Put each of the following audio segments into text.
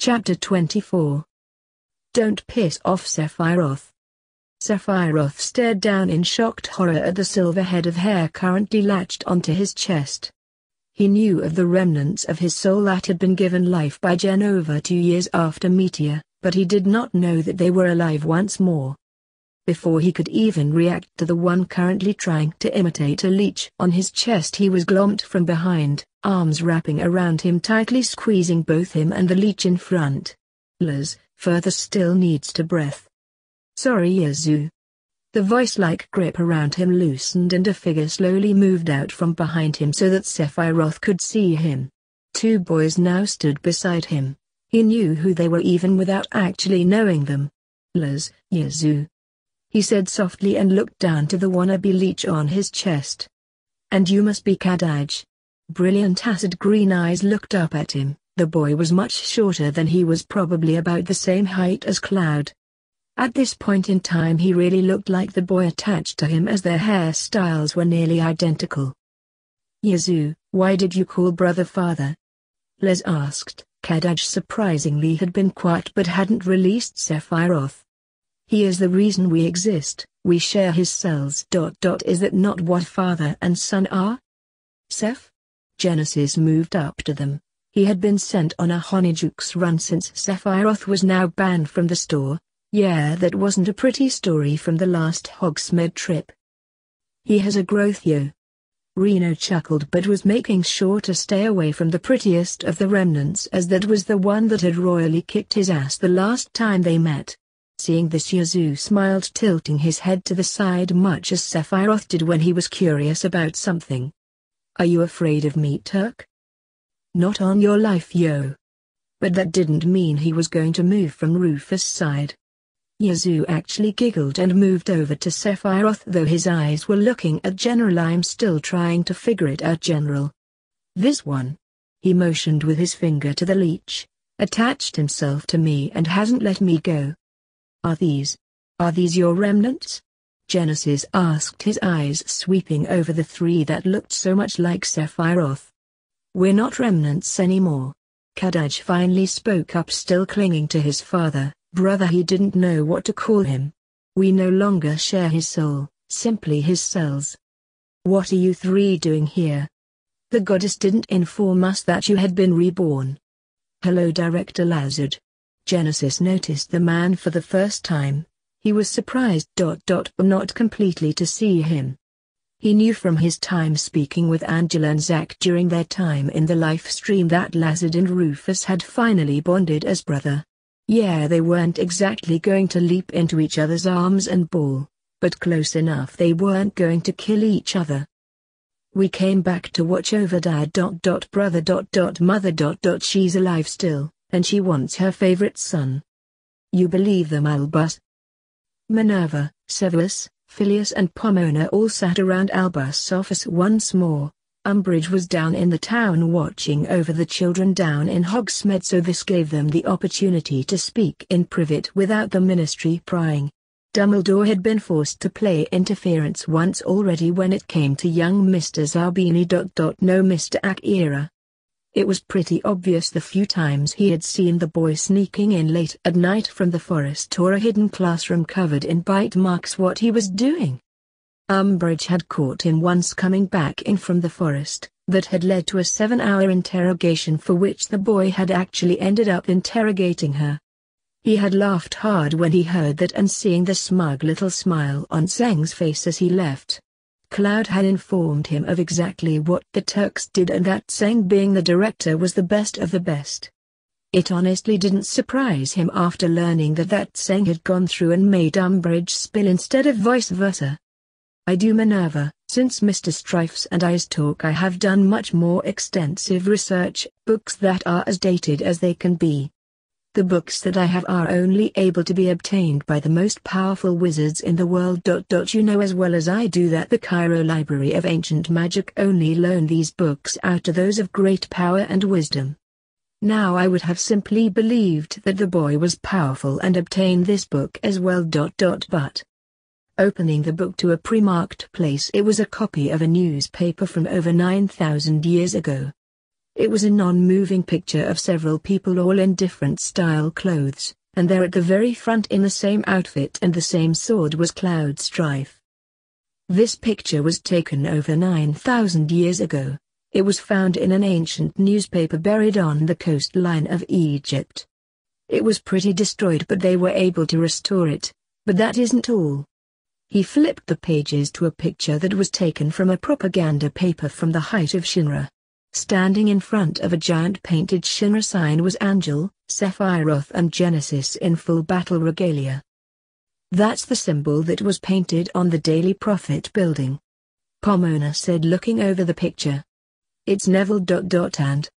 Chapter 24 Don't piss off Sephiroth. Sephiroth stared down in shocked horror at the silver head of hair currently latched onto his chest. He knew of the remnants of his soul that had been given life by Jenova two years after Meteor, but he did not know that they were alive once more. Before he could even react to the one currently trying to imitate a leech on his chest he was glomped from behind, arms wrapping around him tightly squeezing both him and the leech in front. Loz, further still needs to breath. Sorry Yazoo. The voice-like grip around him loosened and a figure slowly moved out from behind him so that Sephiroth could see him. Two boys now stood beside him. He knew who they were even without actually knowing them. Loz, Yazoo. He said softly and looked down to the wannabe leech on his chest. And you must be Kadaj. Brilliant acid green eyes looked up at him. The boy was much shorter than he was probably about the same height as Cloud. At this point in time he really looked like the boy attached to him as their hairstyles were nearly identical. Yazoo, why did you call brother father? Loz asked. Kadaj surprisingly had been quiet but hadn't released Sephiroth. He is the reason we exist, we share his cells. Dot dot is that not what father and son are? Seph? Genesis moved up to them. He had been sent on a Honeydukes run since Sephiroth was now banned from the store. Yeah that wasn't a pretty story from the last Hogsmeade trip. He has a growth yo. Reno chuckled but was making sure to stay away from the prettiest of the remnants as that was the one that had royally kicked his ass the last time they met. Seeing this Yazoo smiled tilting his head to the side much as Sephiroth did when he was curious about something. Are you afraid of me Turk? Not on your life yo. But that didn't mean he was going to move from Rufus' side. Yazoo actually giggled and moved over to Sephiroth though his eyes were looking at General I'm still trying to figure it out General. This one. He motioned with his finger to the leech, attached himself to me and hasn't let me go. Are these? Are these your remnants? Genesis asked his eyes sweeping over the three that looked so much like Sephiroth. We're not remnants anymore. Kadaj finally spoke up still clinging to his father, brother he didn't know what to call him. We no longer share his soul, simply his cells. What are you three doing here? The goddess didn't inform us that you had been reborn. Hello Director Lazard. Genesis noticed the man for the first time, he was surprised but not completely to see him. He knew from his time speaking with Angela and Zack during their time in the Lifestream that Lazard and Rufus had finally bonded as brother. Yeah they weren't exactly going to leap into each other's arms and ball, but close enough they weren't going to kill each other. We came back to watch over dad brother mother she's alive still, and she wants her favorite son. You believe them Albus? Minerva, Severus, Filius and Pomona all sat around Albus' office once more. Umbridge was down in the town watching over the children down in Hogsmeade so this gave them the opportunity to speak in private without the ministry prying. Dumbledore had been forced to play interference once already when it came to young Mr. Zabini. No Mr. Akira. It was pretty obvious the few times he had seen the boy sneaking in late at night from the forest or a hidden classroom covered in bite marks what he was doing. Umbridge had caught him once coming back in from the forest, that had led to a seven-hour interrogation for which the boy had actually ended up interrogating her. He had laughed hard when he heard that and seeing the smug little smile on Tseng's face as he left. Cloud had informed him of exactly what the Turks did and that Tseng being the director was the best of the best. It honestly didn't surprise him after learning that that Tseng had gone through and made Umbridge spill instead of vice versa. I do Minerva, since Mr. Strifes and I's talk I have done much more extensive research, books that are as dated as they can be. The books that I have are only able to be obtained by the most powerful wizards in the world. You know as well as I do that the Cairo Library of Ancient Magic only loan these books out to those of great power and wisdom. Now I would have simply believed that the boy was powerful and obtained this book as well. But opening the book to a pre-marked place it was a copy of a newspaper from over 9,000 years ago. It was a non-moving picture of several people all in different style clothes, and there at the very front in the same outfit and the same sword was Cloud Strife. This picture was taken over 9,000 years ago. It was found in an ancient newspaper buried on the coastline of Egypt. It was pretty destroyed but they were able to restore it. But that isn't all. He flipped the pages to a picture that was taken from a propaganda paper from the height of Shinra. Standing in front of a giant painted Shinra sign was Angel, Sephiroth and Genesis in full battle regalia. That's the symbol that was painted on the Daily Prophet building. Pomona said looking over the picture. It's Neville dot dot and...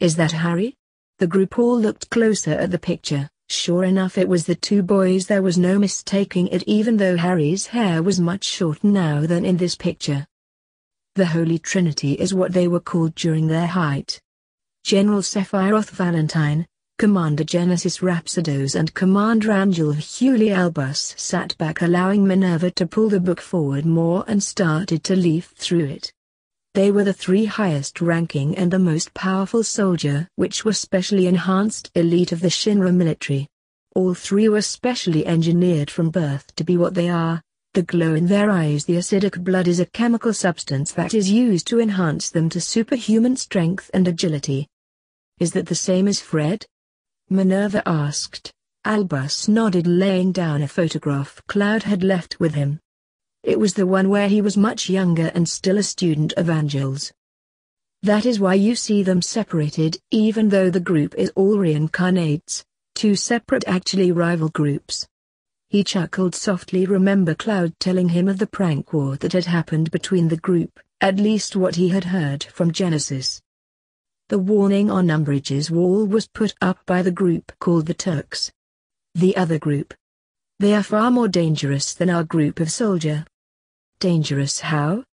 Is that Harry? The group all looked closer at the picture. Sure enough it was the two boys there was no mistaking it even though Harry's hair was much shorter now than in this picture. The Holy Trinity is what they were called during their height. General Sephiroth Valentine, Commander Genesis Rhapsodos and Commander Angel Hewley Albus sat back allowing Minerva to pull the book forward more and started to leaf through it. They were the three highest ranking and the most powerful soldier which were specially enhanced elite of the Shinra military. All three were specially engineered from birth to be what they are, the glow in their eyes the acidic blood is a chemical substance that is used to enhance them to superhuman strength and agility. Is that the same as Fred? Minerva asked. Albus nodded laying down a photograph Cloud had left with him. It was the one where he was much younger and still a student of Angel's. That is why you see them separated even though the group is all reincarnates, two separate actually rival groups. He chuckled softly remember Cloud telling him of the prank war that had happened between the group, at least what he had heard from Genesis. The warning on Umbridge's wall was put up by the group called the Turks. The other group. They are far more dangerous than our group of soldier. Dangerous how?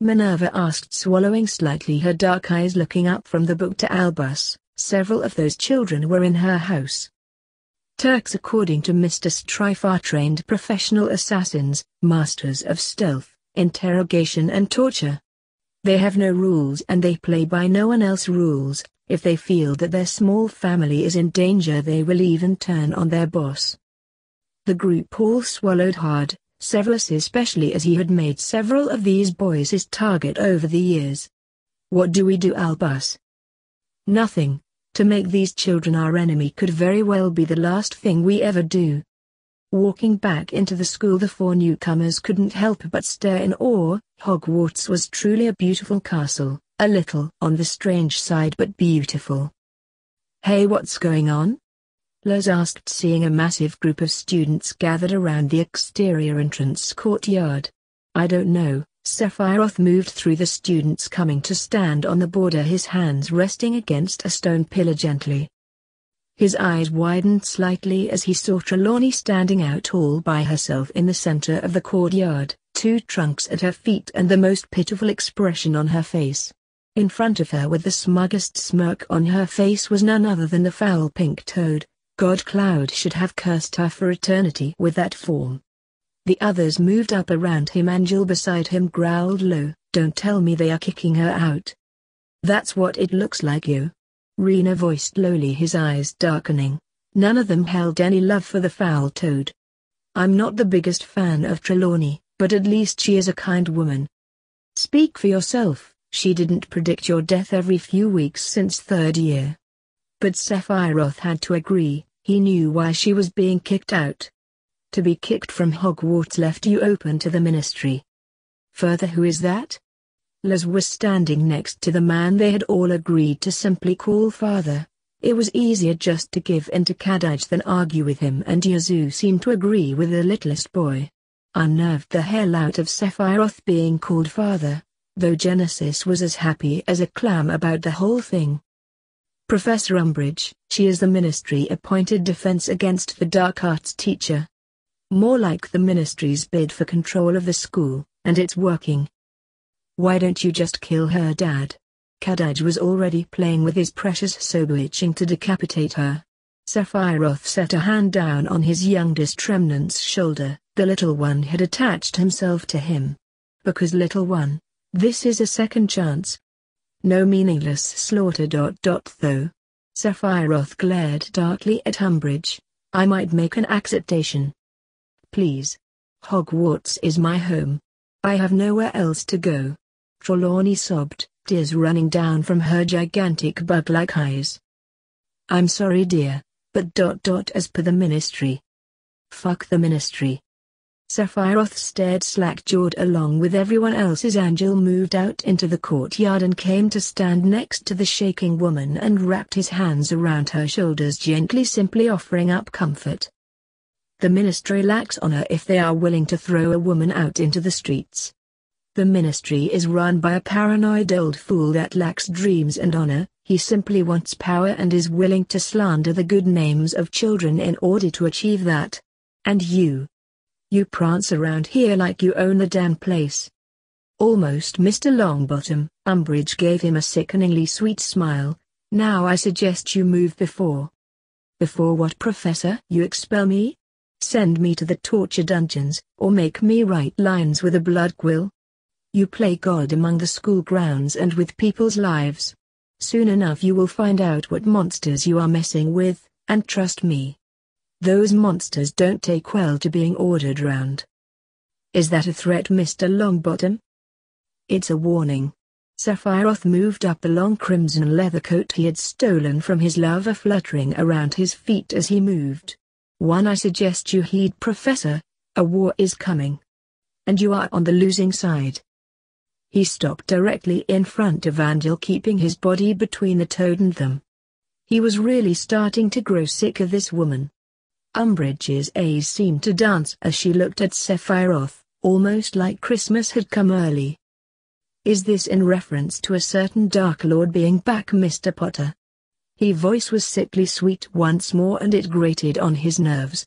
Minerva asked swallowing slightly her dark eyes looking up from the book to Albus, several of those children were in her house. Turks according to Mr. Strife are trained professional assassins, masters of stealth, interrogation and torture. They have no rules and they play by no one else's rules, if they feel that their small family is in danger they will even turn on their boss. The group all swallowed hard, Severus especially as he had made several of these boys his target over the years. What do we do Albus? Nothing, to make these children our enemy could very well be the last thing we ever do. Walking back into the school the four newcomers couldn't help but stare in awe, Hogwarts was truly a beautiful castle, a little on the strange side but beautiful. Hey what's going on? Les asked seeing a massive group of students gathered around the exterior entrance courtyard. I don't know, Sephiroth moved through the students coming to stand on the border his hands resting against a stone pillar gently. His eyes widened slightly as he saw Trelawney standing out all by herself in the center of the courtyard, two trunks at her feet and the most pitiful expression on her face. In front of her with the smuggest smirk on her face was none other than the foul pink toad. God Cloud should have cursed her for eternity with that form. The others moved up around him and Jill beside him growled low, don't tell me they are kicking her out. That's what it looks like you. Reno voiced lowly his eyes darkening. None of them held any love for the foul toad. I'm not the biggest fan of Trelawney, but at least she is a kind woman. Speak for yourself, she didn't predict your death every few weeks since third year. But Sephiroth had to agree, he knew why she was being kicked out to be kicked from Hogwarts left you open to the ministry. Further who is that? Les was standing next to the man they had all agreed to simply call father. It was easier just to give in to Kadaj than argue with him and Yazoo seemed to agree with the littlest boy. Unnerved the hell out of Sephiroth being called father, though Genesis was as happy as a clam about the whole thing. Professor Umbridge, she is the ministry-appointed Defense Against the Dark Arts teacher, more like the ministry's bid for control of the school, and it's working. Why don't you just kill her dad? Kadaj was already playing with his precious Souba itching to decapitate her. Sephiroth set a hand down on his youngest remnant's shoulder, the little one had attached himself to him. Because little one, this is a second chance. No meaningless slaughter. Dot dot though. Sephiroth glared darkly at Umbridge. I might make an acceptation. Please. Hogwarts is my home. I have nowhere else to go. Trelawney sobbed, tears running down from her gigantic bug-like eyes. I'm sorry dear, but dot dot as per the ministry. Fuck the ministry. Sephiroth stared slack-jawed along with everyone else as Angel moved out into the courtyard and came to stand next to the shaking woman and wrapped his hands around her shoulders gently simply offering up comfort. The ministry lacks honor if they are willing to throw a woman out into the streets. The ministry is run by a paranoid old fool that lacks dreams and honor, he simply wants power and is willing to slander the good names of children in order to achieve that. And you, you prance around here like you own the damn place. Almost Mr. Longbottom, Umbridge gave him a sickeningly sweet smile. Now I suggest you move before. Before what professor? You expel me? Send me to the torture dungeons, or make me write lines with a blood quill? You play God among the school grounds and with people's lives. Soon enough you will find out what monsters you are messing with, and trust me, those monsters don't take well to being ordered round. Is that a threat Mr. Longbottom? It's a warning. Sephiroth moved up the long crimson leather coat he had stolen from his lover fluttering around his feet as he moved. One I suggest you heed Professor, a war is coming. And you are on the losing side. He stopped directly in front of Angel keeping his body between the toad and them. He was really starting to grow sick of this woman. Umbridge's eyes seemed to dance as she looked at Sephiroth, almost like Christmas had come early. Is this in reference to a certain Dark Lord being back Mr. Potter? His voice was sickly sweet once more and it grated on his nerves.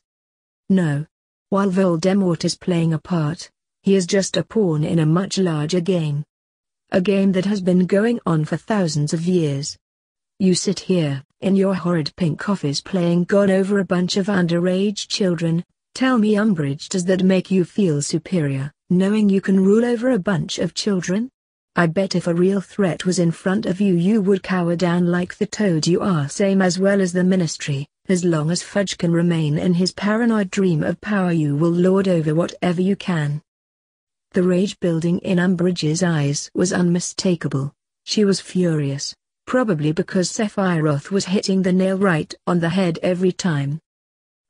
No. While Voldemort is playing a part, he is just a pawn in a much larger game. A game that has been going on for thousands of years. You sit here, in your horrid pink office playing God over a bunch of underage children, tell me Umbridge does that make you feel superior, knowing you can rule over a bunch of children? I bet if a real threat was in front of you you would cower down like the toad you are same as well as the ministry, as long as Fudge can remain in his paranoid dream of power you will lord over whatever you can. The rage building in Umbridge's eyes was unmistakable. She was furious, probably because Sephiroth was hitting the nail right on the head every time.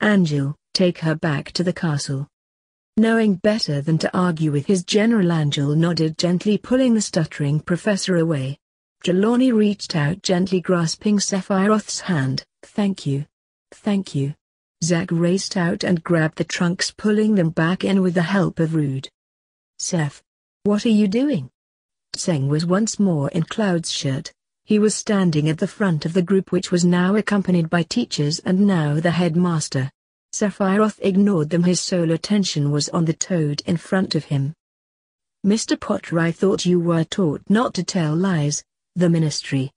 Angel, take her back to the castle. Knowing better than to argue with his general Angel nodded gently pulling the stuttering professor away. Trelawney reached out gently grasping Sephiroth's hand, thank you. Thank you. Zack raced out and grabbed the trunks pulling them back in with the help of Rude. Seph. What are you doing? Tseng was once more in Cloud's shirt, he was standing at the front of the group which was now accompanied by teachers and now the headmaster. Sephiroth ignored them his sole attention was on the toad in front of him. Mr. Potter I thought you were taught not to tell lies, the ministry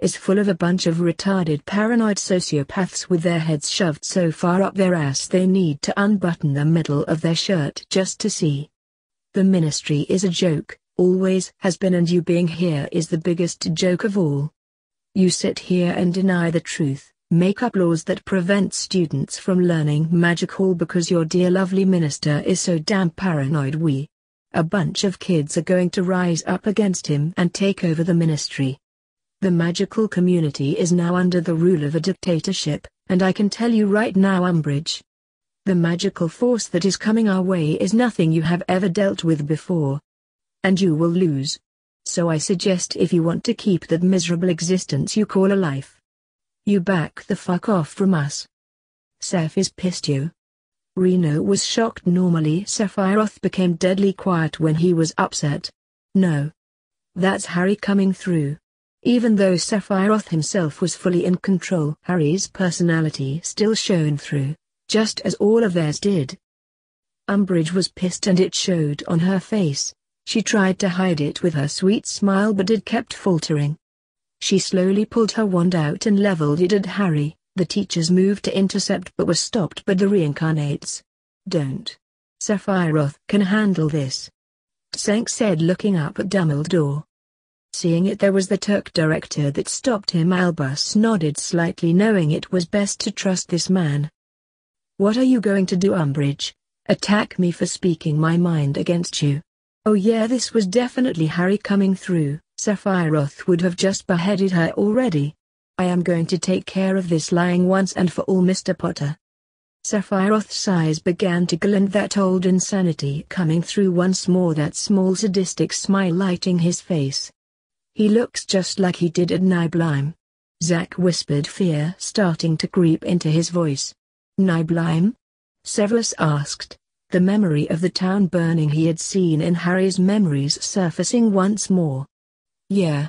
is full of a bunch of retarded paranoid sociopaths with their heads shoved so far up their ass they need to unbutton the middle of their shirt just to see. The ministry is a joke, always has been and you being here is the biggest joke of all. You sit here and deny the truth, make up laws that prevent students from learning magic magical because your dear lovely minister is so damn paranoid we. A bunch of kids are going to rise up against him and take over the ministry. The magical community is now under the rule of a dictatorship, and I can tell you right now Umbridge. The magical force that is coming our way is nothing you have ever dealt with before, and you will lose. So I suggest if you want to keep that miserable existence you call a life, you back the fuck off from us. Seph is pissed you. Reno was shocked normally Sephiroth became deadly quiet when he was upset. No. That's Harry coming through. Even though Sephiroth himself was fully in control, Harry's personality still shone through, just as all of theirs did. Umbridge was pissed and it showed on her face. She tried to hide it with her sweet smile but it kept faltering. She slowly pulled her wand out and leveled it at Harry. The teachers moved to intercept but were stopped by the reincarnates. Don't. Sephiroth can handle this. Tseng said looking up at Dumbledore. Seeing it there was the Turk director that stopped him Albus nodded slightly knowing it was best to trust this man. What are you going to do Umbridge? Attack me for speaking my mind against you. Oh yeah this was definitely Harry coming through, Sephiroth would have just beheaded her already. I am going to take care of this lying once and for all Mr. Potter. Sephiroth's eyes began to glint that old insanity coming through once more that small sadistic smile lighting his face. He looks just like he did at Nibelheim. Zack whispered fear starting to creep into his voice. Nibelheim? Severus asked, the memory of the town burning he had seen in Harry's memories surfacing once more. Yeah.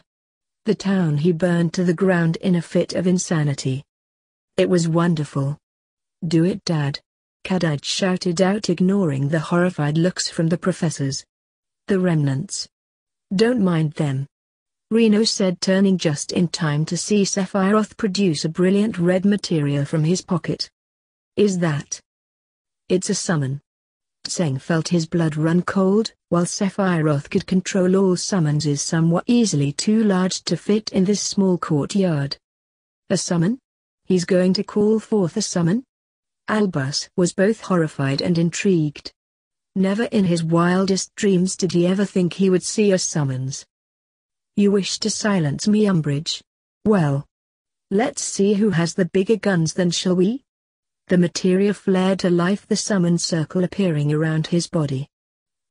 The town he burned to the ground in a fit of insanity. It was wonderful. Do it dad. Kadaj shouted out ignoring the horrified looks from the professors. The remnants. Don't mind them. Reno said turning just in time to see Sephiroth produce a brilliant red materia from his pocket. Is that? It's a summon. Tseng felt his blood run cold, while Sephiroth could control all summons is somewhat easily too large to fit in this small courtyard. A summon? He's going to call forth a summon? Albus was both horrified and intrigued. Never in his wildest dreams did he ever think he would see a summons. You wish to silence me Umbridge? Well. Let's see who has the bigger guns then shall we? The materia flared to life the summon circle appearing around his body.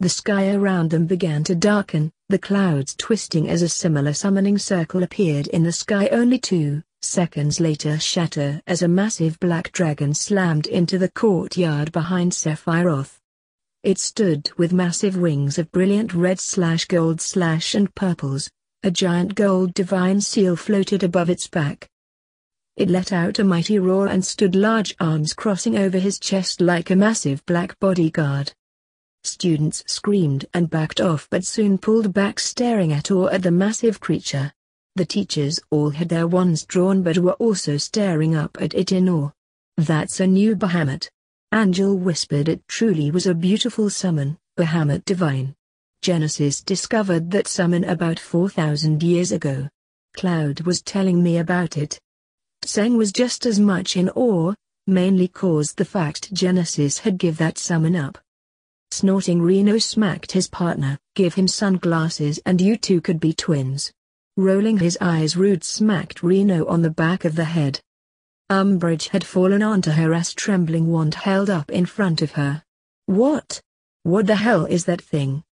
The sky around them began to darken, the clouds twisting as a similar summoning circle appeared in the sky only two seconds later shatter as a massive black dragon slammed into the courtyard behind Sephiroth. It stood with massive wings of brilliant red slash gold slash and purples, a giant gold divine seal floated above its back. It let out a mighty roar and stood large arms crossing over his chest like a massive black bodyguard. Students screamed and backed off but soon pulled back staring at or at the massive creature. The teachers all had their wands drawn but were also staring up at it in awe. That's a new Bahamut. Angel whispered it truly was a beautiful summon, Bahamut divine. Genesis discovered that summon about 4,000 years ago. Cloud was telling me about it. Tseng was just as much in awe, mainly caused the fact Genesis had give that summon up. Snorting Reno smacked his partner, give him sunglasses and you two could be twins. Rolling his eyes Rude smacked Reno on the back of the head. Umbridge had fallen onto her as trembling wand held up in front of her. What? What the hell is that thing?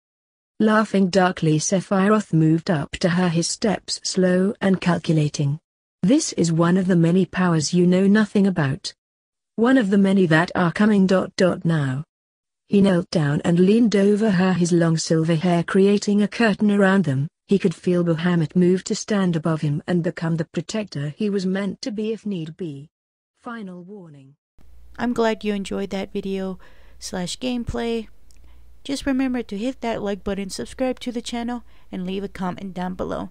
Laughing darkly Sephiroth moved up to her his steps slow and calculating. This is one of the many powers you know nothing about. One of the many that are coming dot dot now. He knelt down and leaned over her his long silver hair creating a curtain around them, he could feel Bahamut move to stand above him and become the protector he was meant to be if need be. Final warning. I'm glad you enjoyed that video slash gameplay. Just remember to hit that like button, subscribe to the channel, and leave a comment down below.